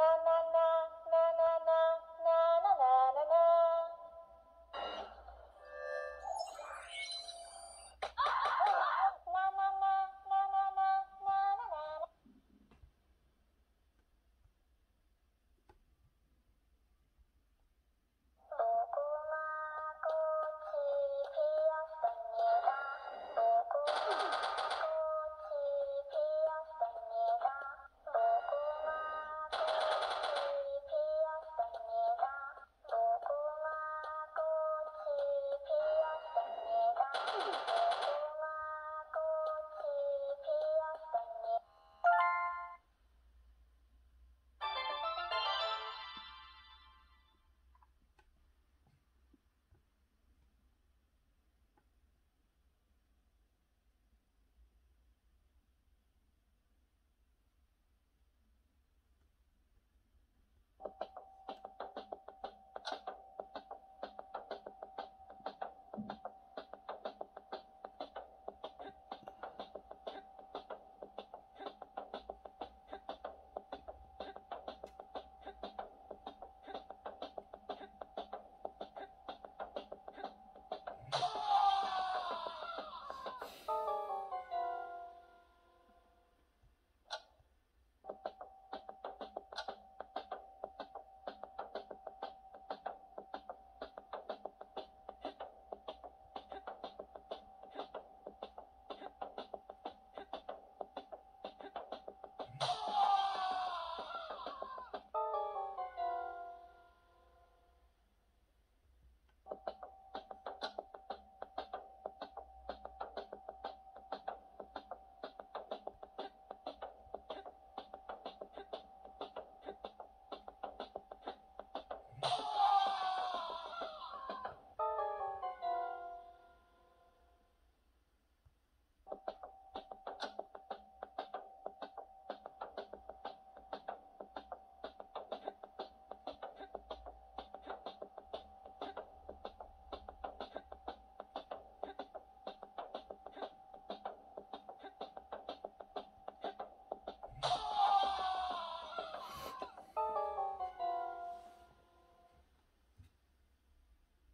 na na na